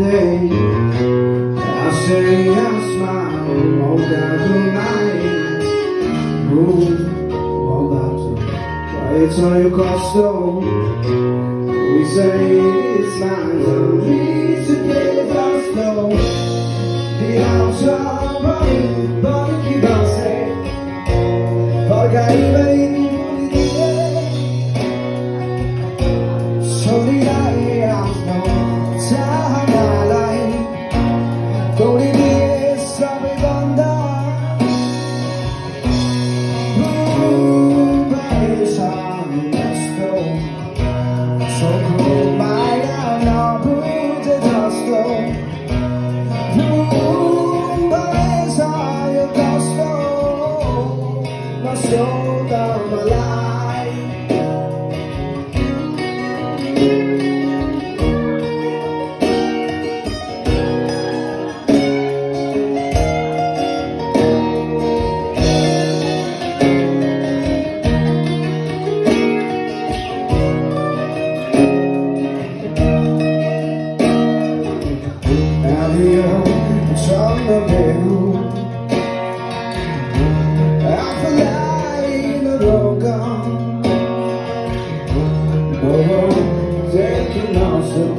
day I say I smile Walk out the night Move All that Why it's all your costo We say it's mine छोडिराए आफ्नो चाहनालाई तोडिदिए सबैभन्दा माया नबुझे जस्तो भएछ यो कस्तो नसोध मलाई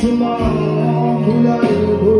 tomorrow, without you.